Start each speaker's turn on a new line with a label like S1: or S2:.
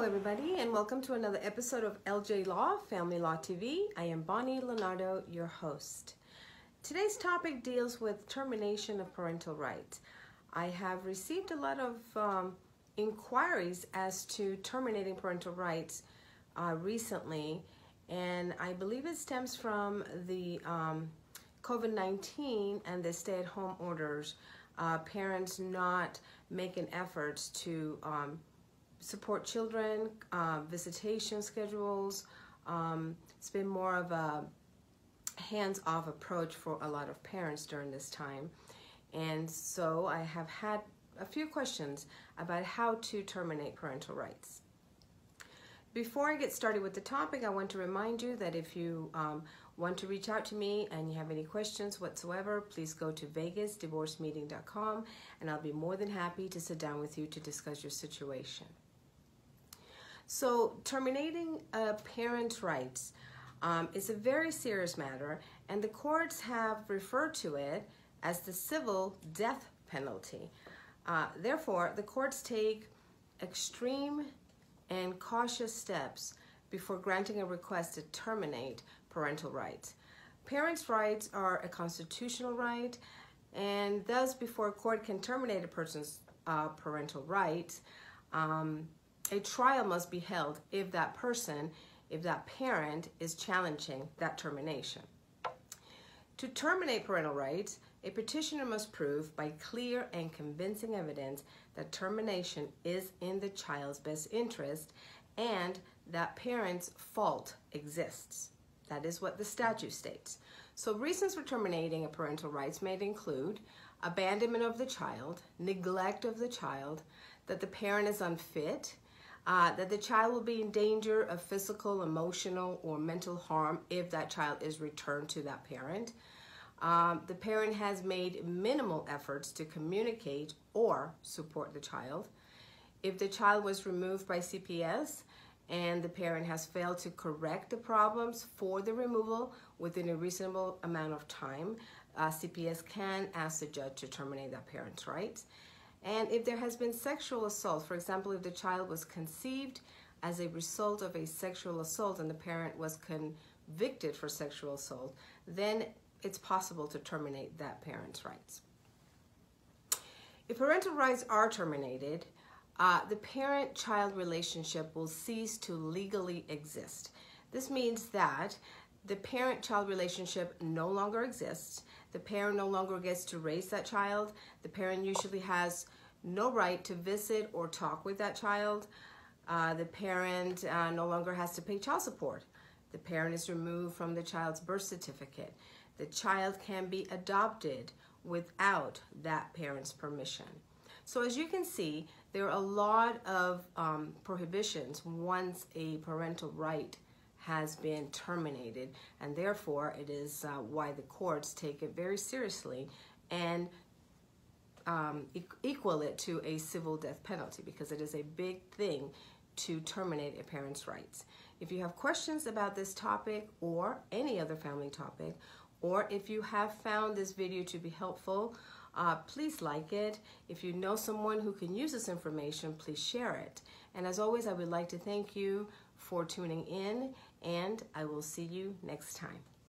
S1: Hello, everybody, and welcome to another episode of LJ Law, Family Law TV. I am Bonnie Lonardo, your host. Today's topic deals with termination of parental rights. I have received a lot of um, inquiries as to terminating parental rights uh, recently, and I believe it stems from the um, COVID 19 and the stay at home orders. Uh, parents not making efforts to um, support children, uh, visitation schedules. Um, it's been more of a hands-off approach for a lot of parents during this time. And so I have had a few questions about how to terminate parental rights. Before I get started with the topic, I want to remind you that if you um, want to reach out to me and you have any questions whatsoever, please go to vegasdivorcemeeting.com and I'll be more than happy to sit down with you to discuss your situation. So terminating a parent's rights um, is a very serious matter and the courts have referred to it as the civil death penalty. Uh, therefore, the courts take extreme and cautious steps before granting a request to terminate parental rights. Parents' rights are a constitutional right, and thus, before a court can terminate a person's uh, parental rights, um, a trial must be held if that person, if that parent is challenging that termination. To terminate parental rights, a petitioner must prove by clear and convincing evidence that termination is in the child's best interest and that parent's fault exists. That is what the statute states. So reasons for terminating a parental rights may include abandonment of the child, neglect of the child, that the parent is unfit, uh, that the child will be in danger of physical, emotional, or mental harm if that child is returned to that parent. Um, the parent has made minimal efforts to communicate or support the child. If the child was removed by CPS and the parent has failed to correct the problems for the removal within a reasonable amount of time, uh, CPS can ask the judge to terminate that parent's rights. And if there has been sexual assault, for example, if the child was conceived as a result of a sexual assault and the parent was convicted for sexual assault, then it's possible to terminate that parent's rights. If parental rights are terminated, uh, the parent-child relationship will cease to legally exist. This means that the parent-child relationship no longer exists the parent no longer gets to raise that child. The parent usually has no right to visit or talk with that child. Uh, the parent uh, no longer has to pay child support. The parent is removed from the child's birth certificate. The child can be adopted without that parent's permission. So as you can see, there are a lot of um, prohibitions once a parental right has been terminated and therefore it is uh, why the courts take it very seriously and um, e equal it to a civil death penalty because it is a big thing to terminate a parent's rights. If you have questions about this topic or any other family topic, or if you have found this video to be helpful, uh, please like it. If you know someone who can use this information, please share it. And as always, I would like to thank you for tuning in and I will see you next time.